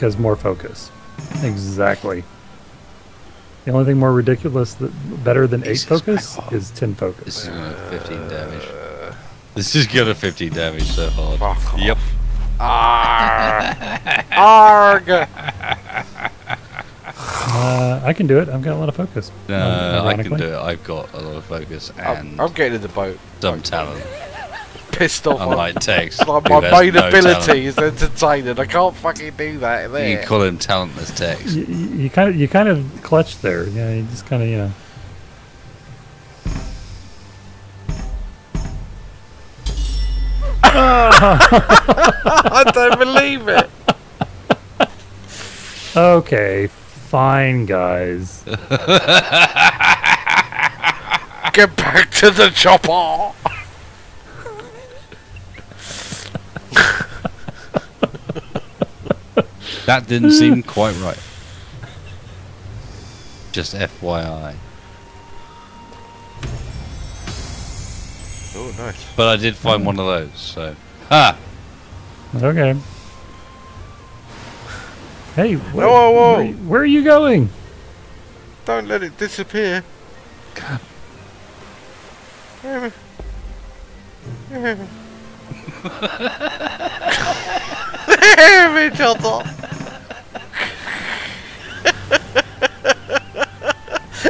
because more focus. Exactly. The only thing more ridiculous, that, better than eight Jesus, focus, back is ten This focus. is gonna 15 damage. This is gonna 15 damage so hard. Fuck Yep. Arg! Uh, I can do it. I've got a lot of focus. No, um, I can do it. I've got a lot of focus I'm, and I'm getting in the boat. some talent. Pissed off. on- Unlike Tex, like who my main no ability talent. is entertaining. I can't fucking do that You there. can call him talentless Tex. You, you you kind of you kind of clutched there. Yeah, you just kind of you know. I don't believe it. Okay, fine, guys. Get back to the chopper. That didn't seem quite right. Just FYI. Oh, nice. But I did find one of those, so. Ah! Okay. Hey, wh- Whoa, whoa, whoa. Where, where are you going? Don't let it disappear. Me chopper.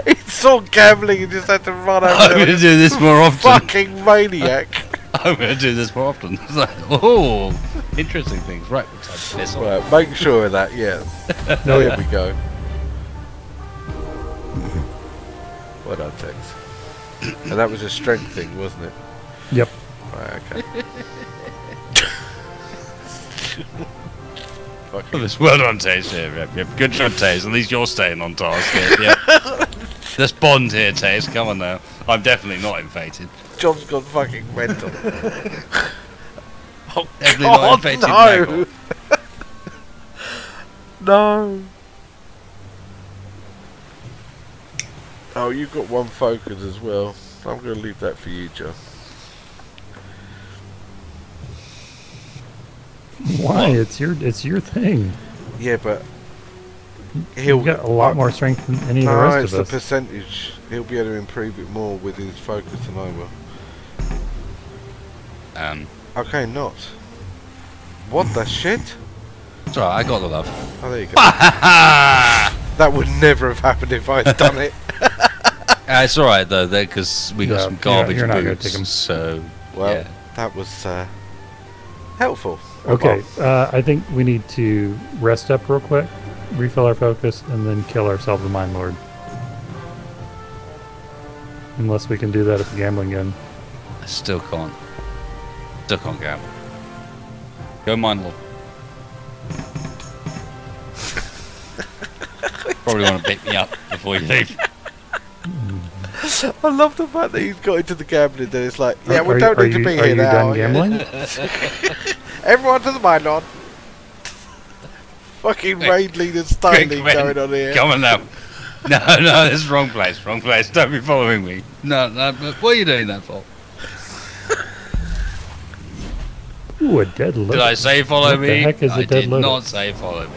he saw gambling and just had to run I'm over gonna do this more often. Fucking maniac. I'm gonna do this more often. It's like, oh, interesting things. Right, time to piss off. Right, make sure of that, yeah. No, there yeah. we go. Well done, Tex. And that was a strength thing, wasn't it? Yep. Right, okay. Fucking this well done, Taze. Yeah, yep, yep. Good job, Taze. At least you're staying on task. Here. Yep. Let's bond here, Taze. Come on now. I'm definitely not infected. John's gone fucking mental. oh Definitely not God, infected. no! No! Oh, you've got one focus as well. I'm going to leave that for you, John. Why? It's your it's your thing. Yeah, but he'll You've got a lot more strength than any of the No, rest it's of the percentage. He'll be able to improve it more with his focus than I will. Um, Okay, not. What the shit? it's alright. I got the love. Oh, there you go. That would never have happened if I'd done it. Uh, it's alright though, because we got Yeah, some you're- garbage you're not gonna boots. take 'em. So Well, yeah. that was uh, helpful. Okay, uh, I think we need to rest up real quick, refill our focus, and then kill ourselves a Mind Lord. Unless we can do that at the gambling gun. I still can't. Still can't gamble. Go mine, Lord. Probably want to beat me up before you leave. I love the fact that he's got into the gambling. Then it's like, yeah, Are- we are don't you- need are to be you, are here you now. done gambling? Everyone to the mine lord. Fucking Quick. raid leader styling Quick, going on here. Come on now. No, no, this is wrong place. Wrong place. Don't be following me. No, no. but What are you doing that for? Ooh, a dead look. Did I say follow What the me? heck is a I dead did lotus? not say follow me.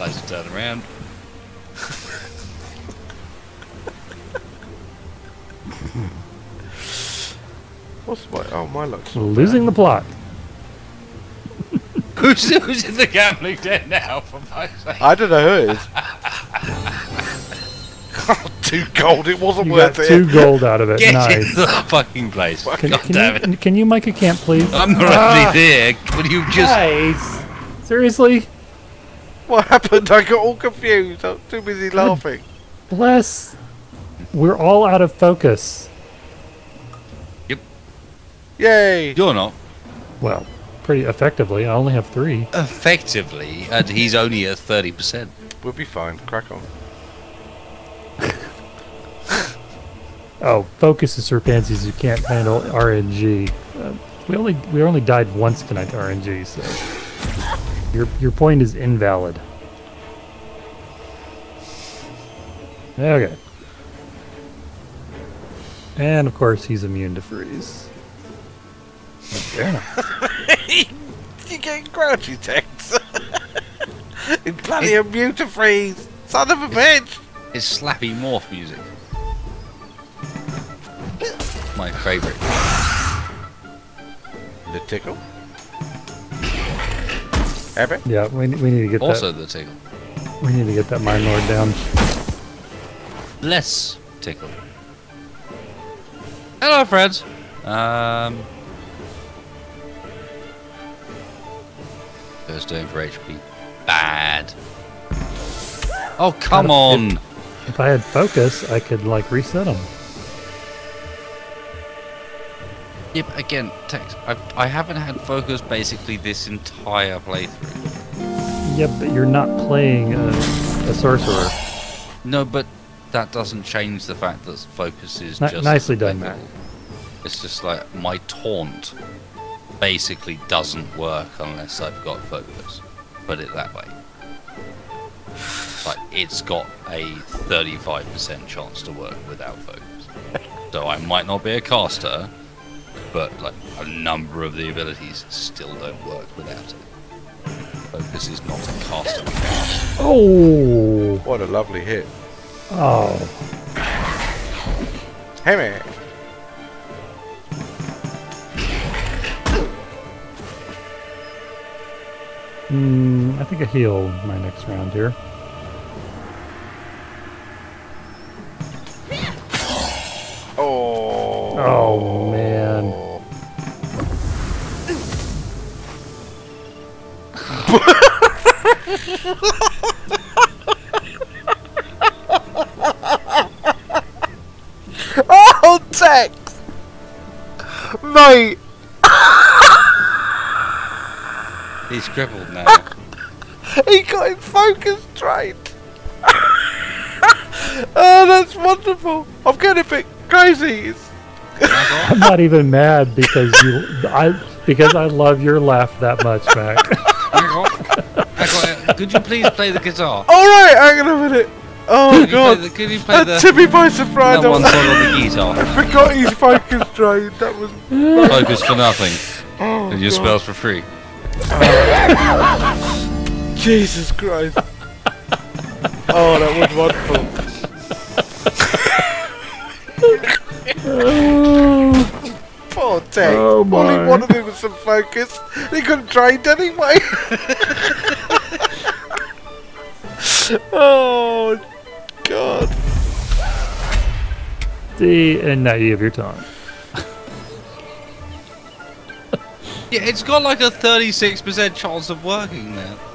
I just turn around. What's my? Oh, my luck's not Losing the plot. Who's, who's in the gambling den now? For fuck's sake? I don't know who it is. Two gold. It wasn't You worth got it. two gold out of it. Get nice. into the fucking place. Can, God can damn you, it. can you mic a camp, please? I'm not Ah. actually there. Will you just. Guys, seriously? What happened? I got all confused. I was too busy laughing. Bless. We're all out of focus. Yep. Yay! You're not. Well, pretty effectively. I only have three. Effectively, and he's only at 30%. We'll be fine. Crack on. Oh, focus is for pansies who can't handle RNG. Uh, we only we only died once tonight to RNG, so your your point is invalid. Okay. And of course, he's immune to freeze. Fair enough. You're getting grouchy, Tex. It's bloody a mutafreeze! Son of a bitch! It's slappy morph music. My favourite. The tickle? Ever? Yeah, we, we need to get Also the tickle. We need to get that mine lord down. Less tickle. Hello, friends. Um. First doing for HP. Bad. Oh, come Gotta- on. If I had focus, I could like reset them. Yeah, but again, Tex, I've, I haven't had focus basically this entire playthrough. Yeah, but you're not playing a, a sorcerer. No, but that doesn't change the fact that focus is Ni- just nicely done, lethal. It's just like my taunt basically doesn't work unless I've got focus. Put it that way. Like it's got a 35% chance to work without focus. So I might not be a caster, but like a number of the abilities still don't work without it. Focus is not a caster. Oh, What a lovely hit. oh, Hey man! Hmm, I think I heal my next round here. Oh. Oh man. He's crippled now. He got him focus trained! oh, that's wonderful! I'm getting a bit crazy! I'm not even mad because you, I, because I love your laugh that much, Mack. Could you please play the guitar? Alright, hang on a minute! Oh Could you play god! the, could you play That the, took me by surprise! that I one was- song on the guitar? I forgot he's focus trained. That was. Focus for nothing. Oh, And your spells for free. Jesus Christ. oh, that was wonderful. Poor Tech. Oh, All my. he wanted him was some focus. He couldn't train anyway. oh, God. See, and uh, now you have your taunt. Yeah, it's got like a 36% chance of working now.